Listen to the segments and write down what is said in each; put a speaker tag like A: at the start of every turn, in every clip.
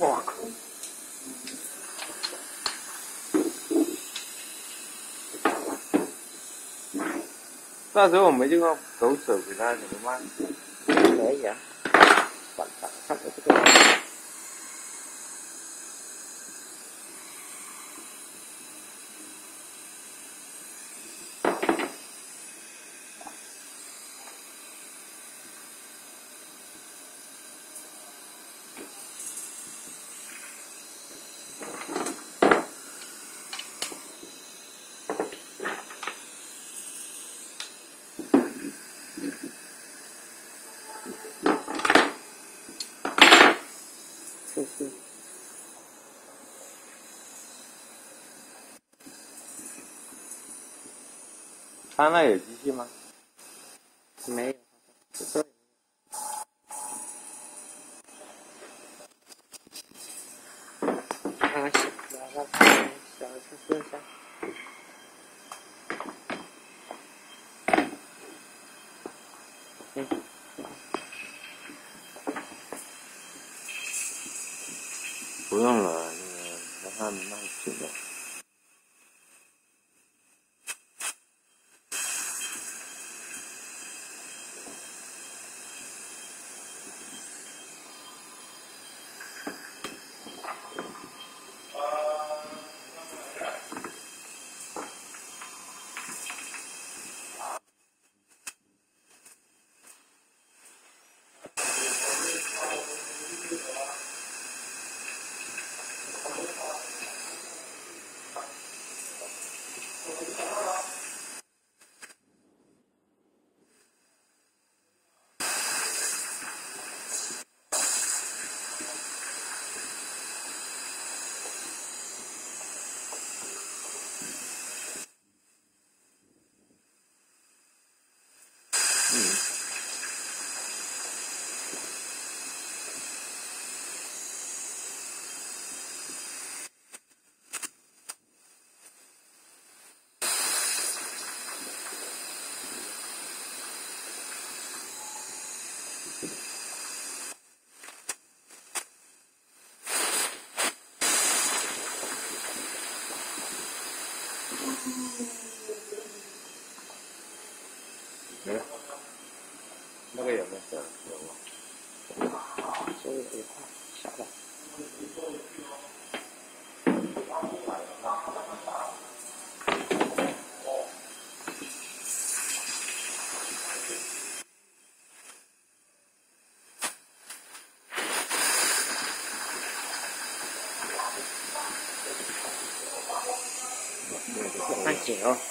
A: walk. Ta dấu ở mấy chứ không? Cấu sở
B: Việt Nam thì mới mang. Đấy nhỉ? Bạn ta. 是是，
A: 他那有机器吗？
B: 没有，这个看看小小看小测试一下。嗯，
A: 不用了，那个慢慢慢慢去
B: 吧。you. tôi được việc thôi sợ lắm phát triển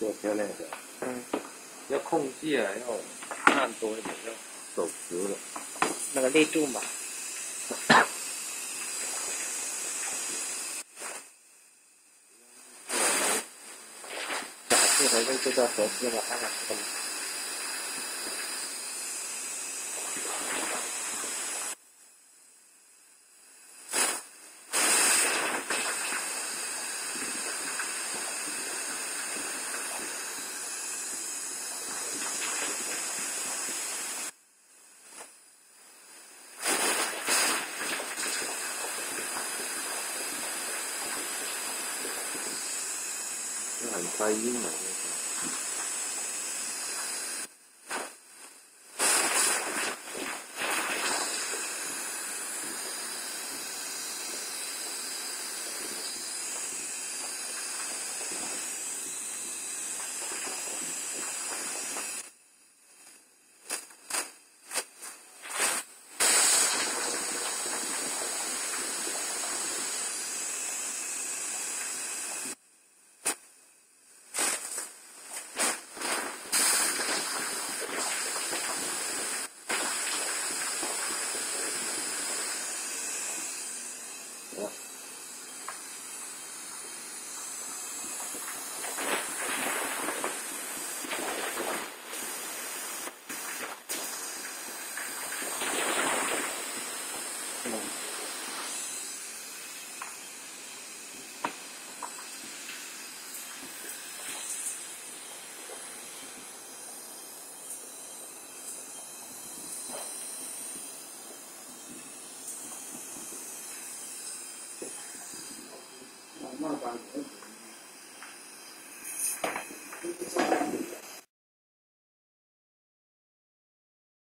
A: 做漂亮的，
B: 嗯，
A: 要控制啊，要按多一点，要走直了。
B: 那个力度嘛。假设还是这个合适了？看看这个。
A: 很开心嘛，
C: 慢慢